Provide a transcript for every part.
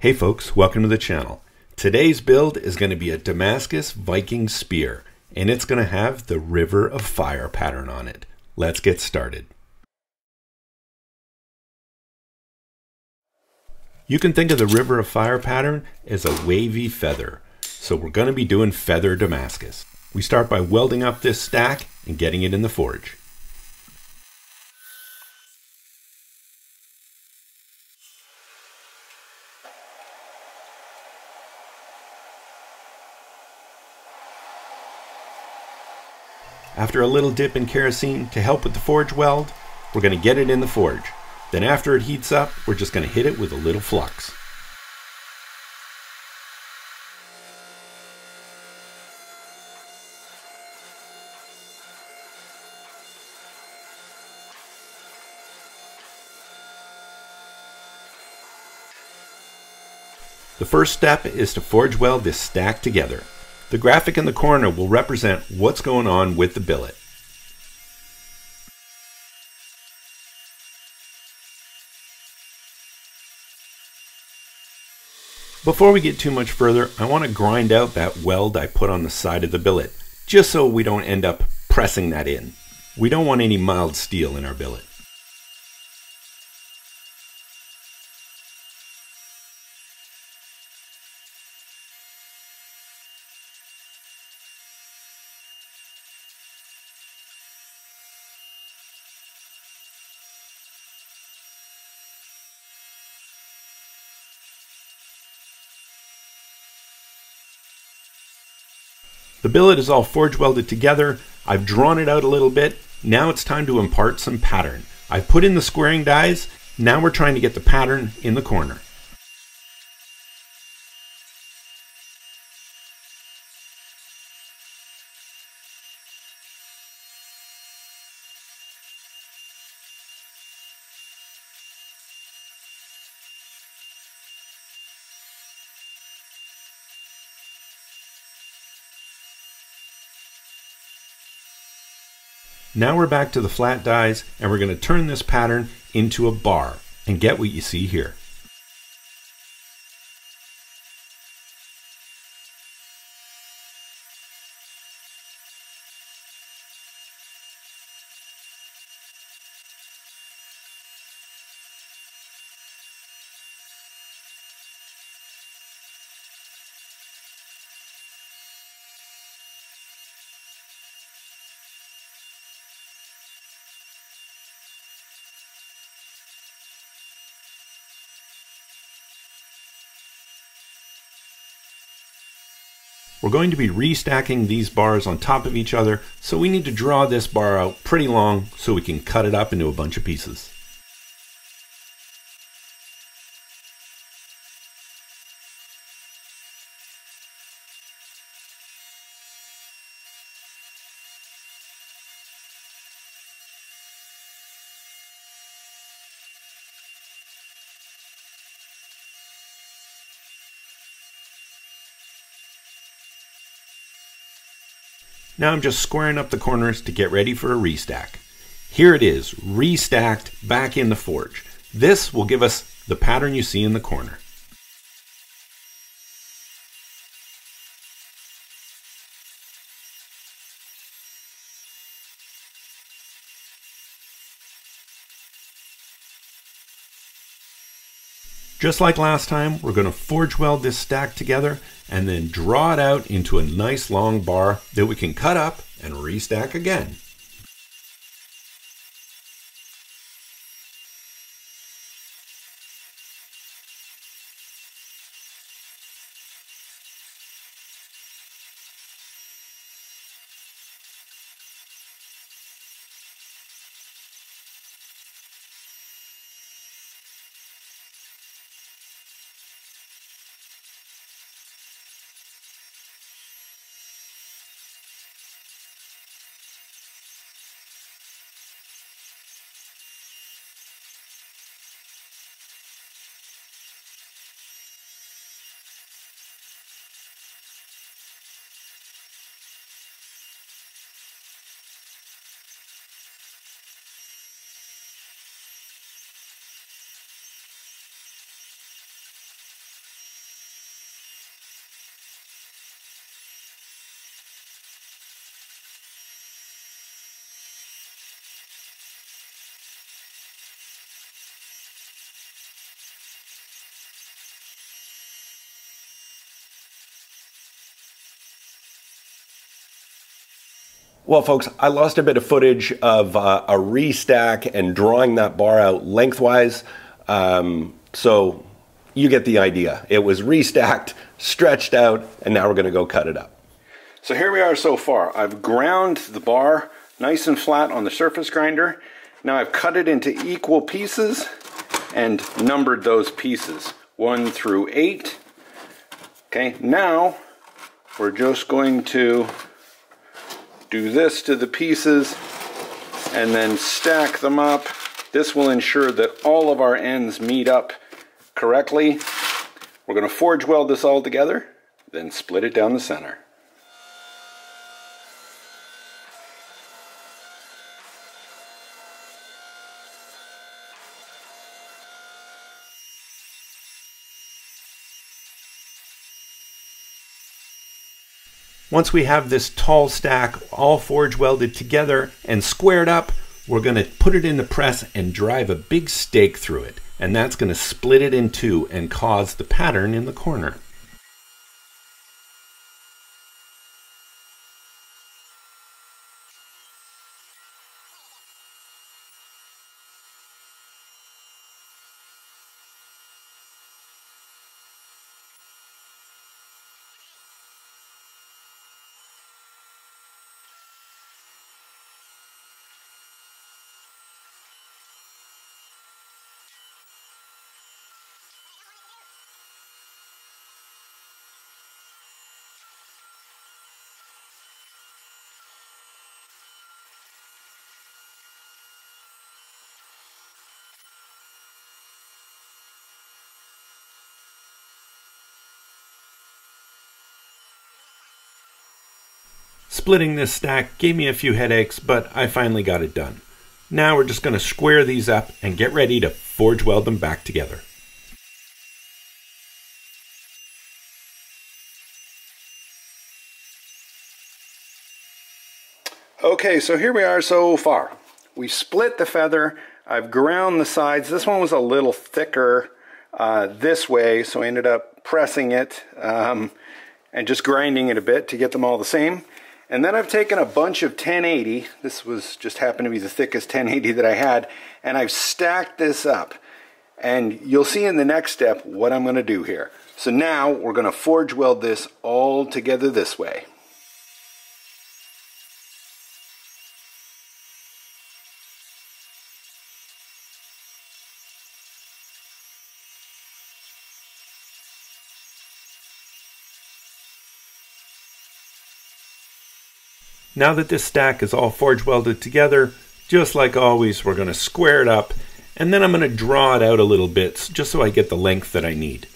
Hey folks, welcome to the channel. Today's build is going to be a Damascus Viking spear, and it's going to have the River of Fire pattern on it. Let's get started. You can think of the River of Fire pattern as a wavy feather, so we're going to be doing feather Damascus. We start by welding up this stack and getting it in the forge. After a little dip in kerosene to help with the forge weld, we're going to get it in the forge. Then after it heats up, we're just going to hit it with a little flux. The first step is to forge weld this stack together. The graphic in the corner will represent what's going on with the billet. Before we get too much further, I want to grind out that weld I put on the side of the billet, just so we don't end up pressing that in. We don't want any mild steel in our billet. The billet is all forge welded together. I've drawn it out a little bit. Now it's time to impart some pattern. I've put in the squaring dies. Now we're trying to get the pattern in the corner. Now we're back to the flat dies and we're going to turn this pattern into a bar and get what you see here. We're going to be restacking these bars on top of each other, so we need to draw this bar out pretty long so we can cut it up into a bunch of pieces. Now I'm just squaring up the corners to get ready for a restack. Here it is, restacked back in the forge. This will give us the pattern you see in the corner. Just like last time, we're going to forge weld this stack together and then draw it out into a nice long bar that we can cut up and restack again. Well, folks, I lost a bit of footage of uh, a restack and drawing that bar out lengthwise. Um, so you get the idea. It was restacked, stretched out, and now we're going to go cut it up. So here we are so far. I've ground the bar nice and flat on the surface grinder. Now I've cut it into equal pieces and numbered those pieces, one through eight. Okay, now we're just going to do this to the pieces and then stack them up. This will ensure that all of our ends meet up correctly. We're going to forge weld this all together, then split it down the center. Once we have this tall stack all forge welded together and squared up, we're going to put it in the press and drive a big stake through it. And that's going to split it in two and cause the pattern in the corner. Splitting this stack gave me a few headaches, but I finally got it done. Now we're just going to square these up and get ready to forge weld them back together. Okay, so here we are so far. We split the feather. I've ground the sides. This one was a little thicker uh, this way, so I ended up pressing it um, and just grinding it a bit to get them all the same. And then I've taken a bunch of 1080, this was just happened to be the thickest 1080 that I had, and I've stacked this up. And you'll see in the next step what I'm going to do here. So now we're going to forge weld this all together this way. Now that this stack is all forge welded together, just like always, we're going to square it up and then I'm going to draw it out a little bit just so I get the length that I need.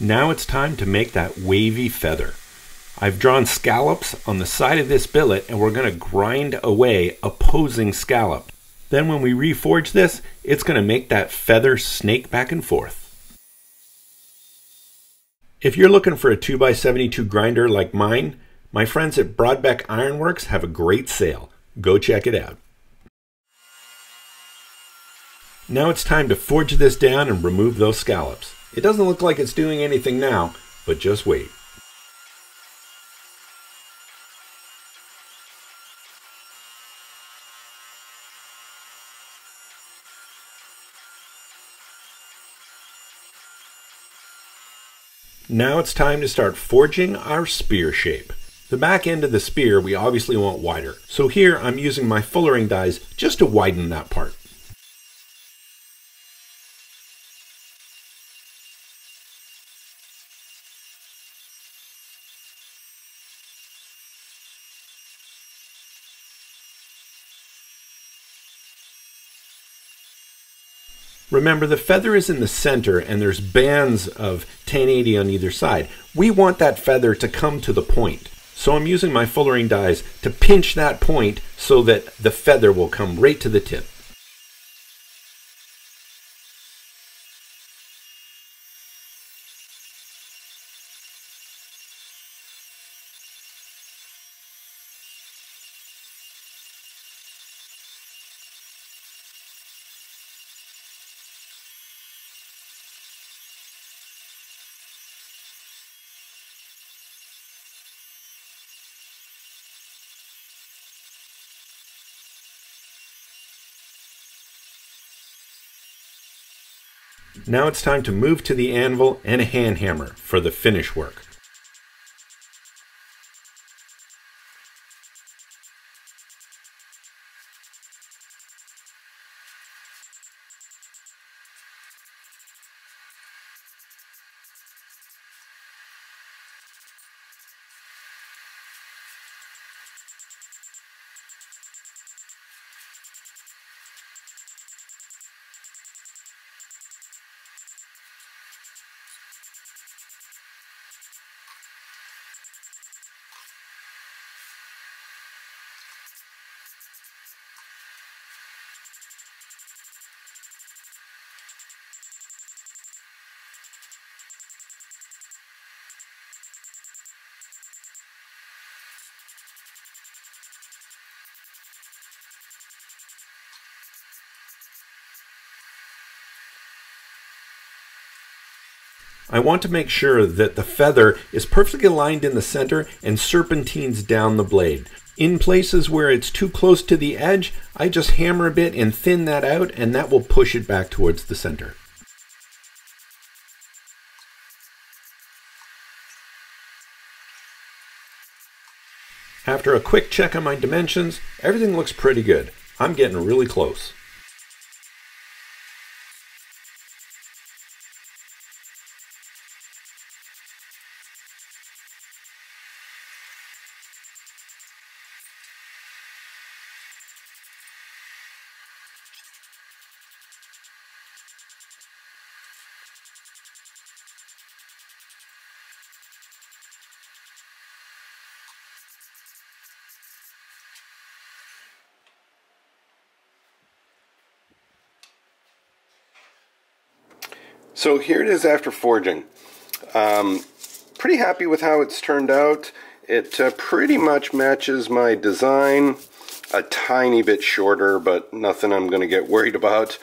Now it's time to make that wavy feather. I've drawn scallops on the side of this billet and we're going to grind away opposing scallop. Then when we reforge this, it's going to make that feather snake back and forth. If you're looking for a 2x72 grinder like mine, my friends at Brodbeck Ironworks have a great sale. Go check it out. Now it's time to forge this down and remove those scallops. It doesn't look like it's doing anything now, but just wait. Now it's time to start forging our spear shape. The back end of the spear we obviously want wider, so here I'm using my fullering dies just to widen that part. Remember, the feather is in the center and there's bands of 1080 on either side. We want that feather to come to the point. So I'm using my fullering dies to pinch that point so that the feather will come right to the tip. Now it's time to move to the anvil and a hand hammer for the finish work. I want to make sure that the feather is perfectly aligned in the center and serpentines down the blade. In places where it's too close to the edge, I just hammer a bit and thin that out and that will push it back towards the center. After a quick check on my dimensions, everything looks pretty good. I'm getting really close. So here it is after forging. Um, pretty happy with how it's turned out. It uh, pretty much matches my design. A tiny bit shorter, but nothing I'm going to get worried about.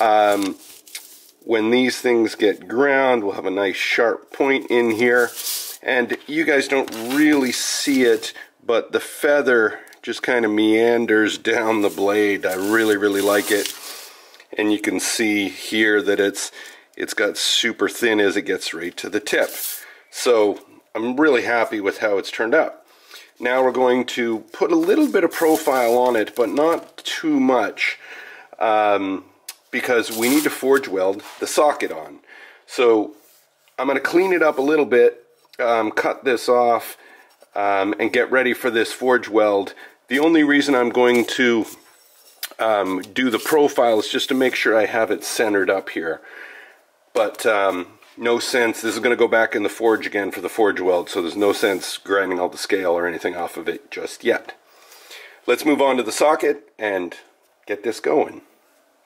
Um, when these things get ground, we'll have a nice sharp point in here. And you guys don't really see it, but the feather just kind of meanders down the blade. I really, really like it. And you can see here that it's it's got super thin as it gets right to the tip. So I'm really happy with how it's turned out. Now we're going to put a little bit of profile on it, but not too much, um, because we need to forge weld the socket on. So I'm going to clean it up a little bit, um, cut this off, um, and get ready for this forge weld. The only reason I'm going to um, do the profile is just to make sure I have it centered up here. But um, no sense, this is going to go back in the forge again for the forge weld, so there's no sense grinding all the scale or anything off of it just yet. Let's move on to the socket and get this going.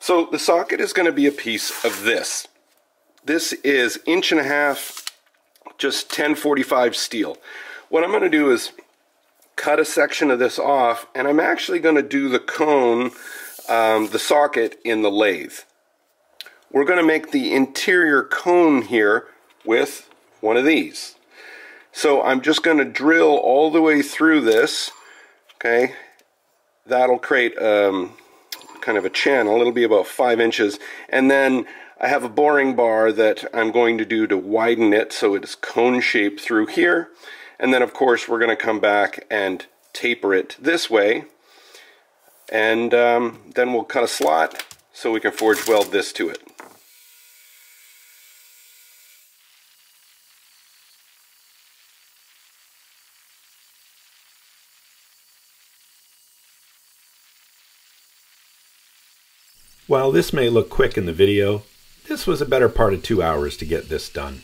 So the socket is going to be a piece of this. This is inch and a half, just 1045 steel. What I'm going to do is cut a section of this off, and I'm actually going to do the cone, um, the socket in the lathe we're going to make the interior cone here with one of these. So I'm just going to drill all the way through this, okay? That'll create um, kind of a channel. It'll be about five inches. And then I have a boring bar that I'm going to do to widen it so it is cone shaped through here. And then of course we're going to come back and taper it this way. And um, then we'll cut a slot so we can forge weld this to it. While this may look quick in the video, this was a better part of two hours to get this done.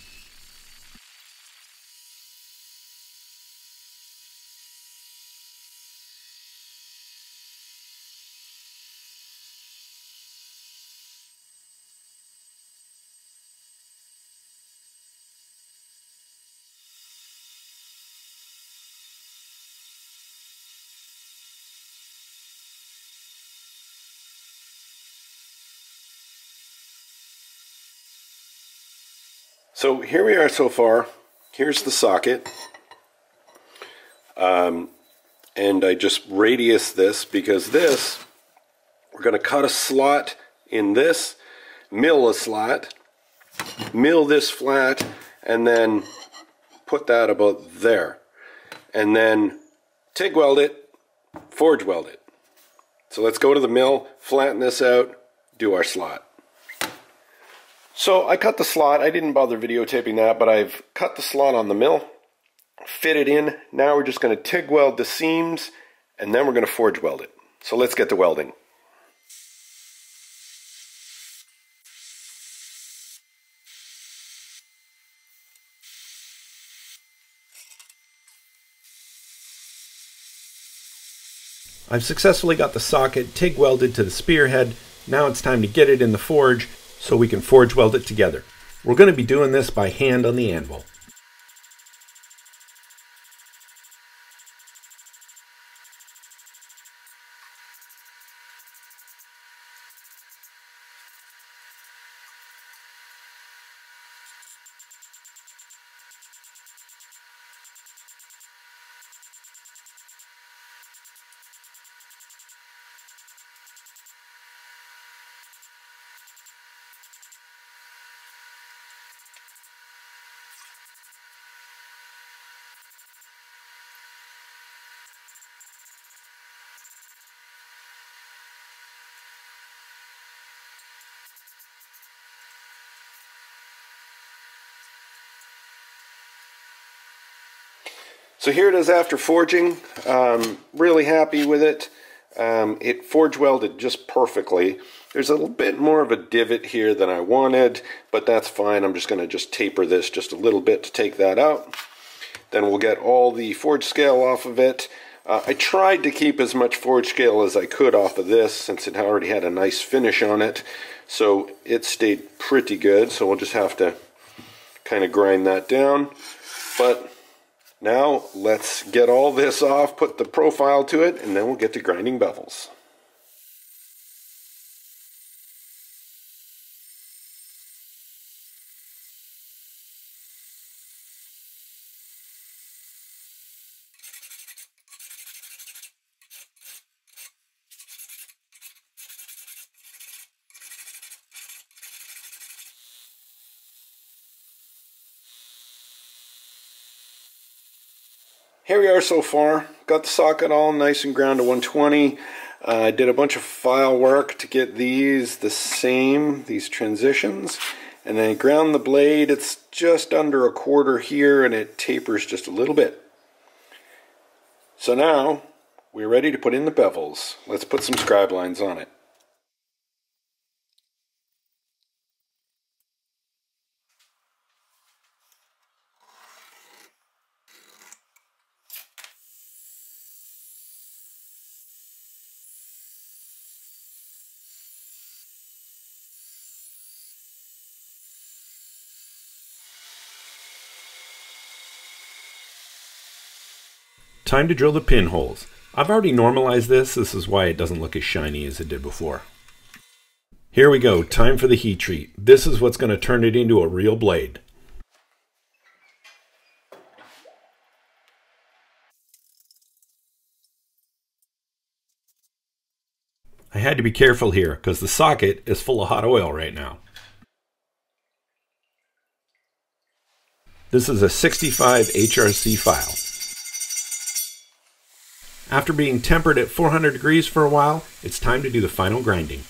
So here we are so far. Here's the socket. Um, and I just radius this because this, we're going to cut a slot in this, mill a slot, mill this flat, and then put that about there. And then TIG weld it, forge weld it. So let's go to the mill, flatten this out, do our slot. So I cut the slot. I didn't bother videotaping that, but I've cut the slot on the mill, fit it in. Now we're just going to TIG weld the seams, and then we're going to forge weld it. So let's get to welding. I've successfully got the socket TIG welded to the spearhead. Now it's time to get it in the forge so we can forge weld it together. We're going to be doing this by hand on the anvil. So here it is after forging. Um, really happy with it. Um, it forge welded just perfectly. There's a little bit more of a divot here than I wanted, but that's fine. I'm just going to just taper this just a little bit to take that out. Then we'll get all the forge scale off of it. Uh, I tried to keep as much forge scale as I could off of this since it already had a nice finish on it. So it stayed pretty good. So we'll just have to kind of grind that down. But now let's get all this off, put the profile to it, and then we'll get to grinding bevels. Are so far. Got the socket all nice and ground to 120. Uh, I did a bunch of file work to get these the same, these transitions. And then ground the blade. It's just under a quarter here and it tapers just a little bit. So now we're ready to put in the bevels. Let's put some scribe lines on it. Time to drill the pinholes. I've already normalized this, this is why it doesn't look as shiny as it did before. Here we go, time for the heat treat. This is what's going to turn it into a real blade. I had to be careful here because the socket is full of hot oil right now. This is a 65 HRC file. After being tempered at 400 degrees for a while, it's time to do the final grinding.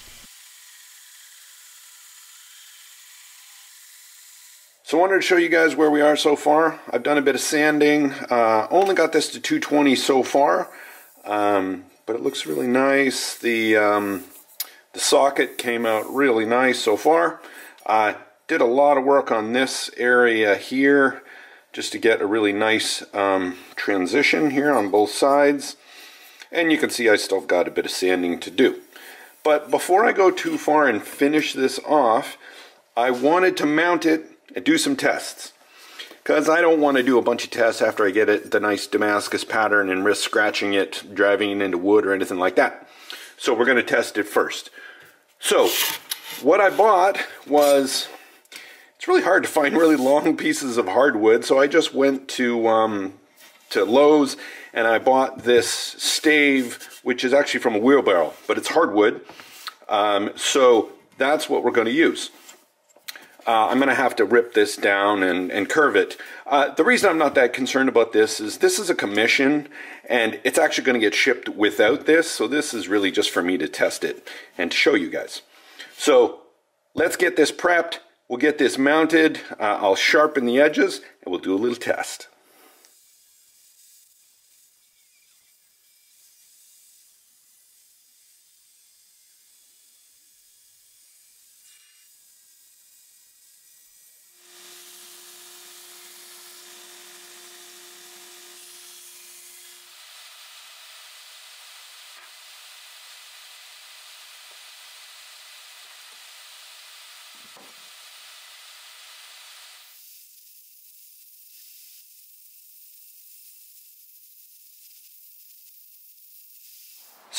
So I wanted to show you guys where we are so far. I've done a bit of sanding. Uh, only got this to 220 so far, um, but it looks really nice. The um, the socket came out really nice so far. I uh, did a lot of work on this area here just to get a really nice um, transition here on both sides. And you can see I still got a bit of sanding to do. But before I go too far and finish this off, I wanted to mount it and do some tests. Because I don't want to do a bunch of tests after I get it the nice Damascus pattern and risk scratching it, driving it into wood or anything like that. So we're going to test it first. So what I bought was it's really hard to find really long pieces of hardwood, so I just went to um, to Lowe's and I bought this stave, which is actually from a wheelbarrow, but it's hardwood. Um, so that's what we're going to use. Uh, I'm going to have to rip this down and, and curve it. Uh, the reason I'm not that concerned about this is this is a commission and it's actually going to get shipped without this. So this is really just for me to test it and to show you guys. So let's get this prepped. We'll get this mounted. Uh, I'll sharpen the edges and we'll do a little test.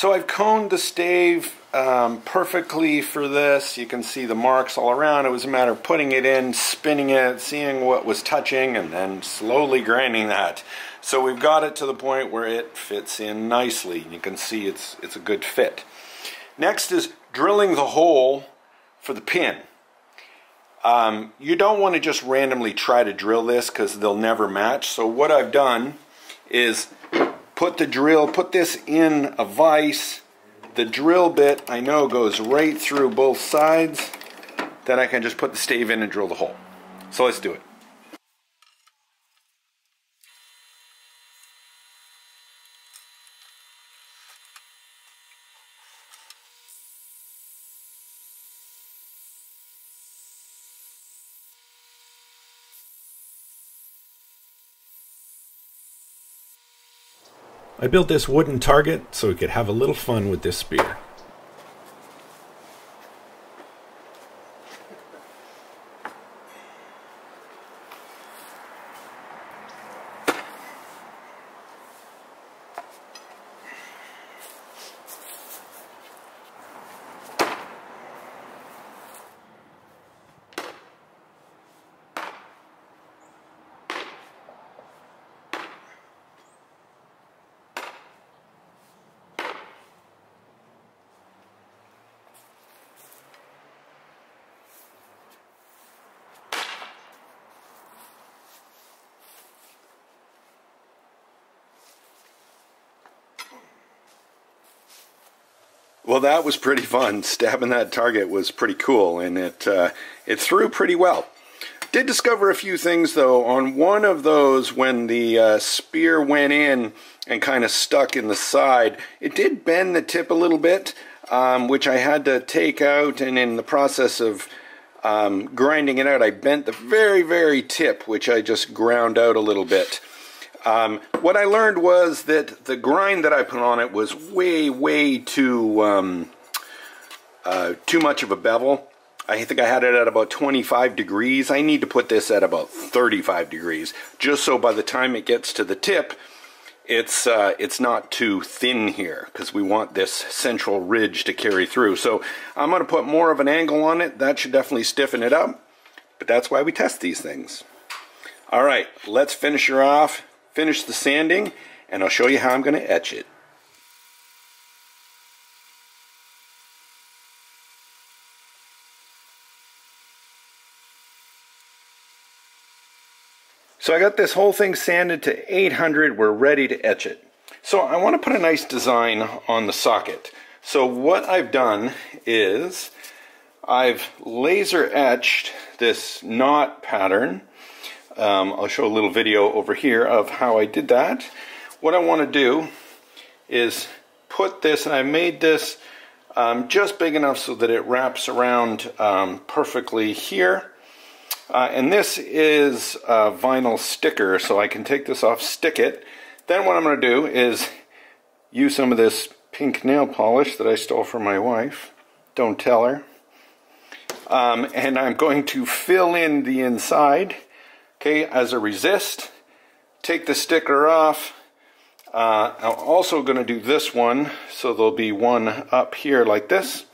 So I've coned the stave um, perfectly for this. You can see the marks all around. It was a matter of putting it in, spinning it, seeing what was touching, and then slowly grinding that. So we've got it to the point where it fits in nicely. You can see it's, it's a good fit. Next is drilling the hole for the pin. Um, you don't want to just randomly try to drill this because they'll never match. So what I've done is put the drill, put this in a vise. The drill bit I know goes right through both sides. Then I can just put the stave in and drill the hole. So let's do it. I built this wooden target so we could have a little fun with this spear. Well, that was pretty fun. Stabbing that target was pretty cool, and it uh, it threw pretty well. Did discover a few things though. On one of those, when the uh, spear went in and kind of stuck in the side, it did bend the tip a little bit, um, which I had to take out. And in the process of um, grinding it out, I bent the very, very tip, which I just ground out a little bit. Um, what I learned was that the grind that I put on it was way, way too um, uh, too much of a bevel. I think I had it at about 25 degrees. I need to put this at about 35 degrees, just so by the time it gets to the tip, it's uh, it's not too thin here because we want this central ridge to carry through. So I'm going to put more of an angle on it. That should definitely stiffen it up, but that's why we test these things. All right, let's finish her off finish the sanding and I'll show you how I'm going to etch it. So I got this whole thing sanded to 800. We're ready to etch it. So I want to put a nice design on the socket. So what I've done is I've laser etched this knot pattern um, I'll show a little video over here of how I did that. What I want to do is put this, and I made this um, just big enough so that it wraps around um, perfectly here. Uh, and this is a vinyl sticker, so I can take this off, stick it. Then what I'm going to do is use some of this pink nail polish that I stole from my wife. Don't tell her. Um, and I'm going to fill in the inside Okay, as a resist, take the sticker off. Uh, I'm also going to do this one, so there'll be one up here like this.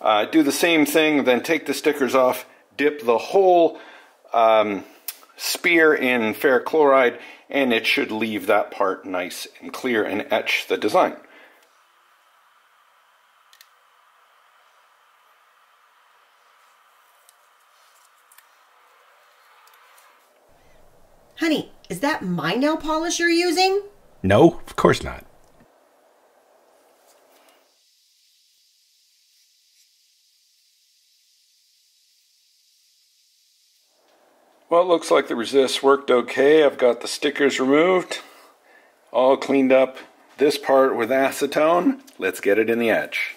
Uh, do the same thing, then take the stickers off, dip the whole um, spear in ferric chloride and it should leave that part nice and clear and etch the design. Honey, is that my nail polish you're using? No, of course not. Well, it looks like the resist worked okay. I've got the stickers removed, all cleaned up this part with acetone. Let's get it in the etch.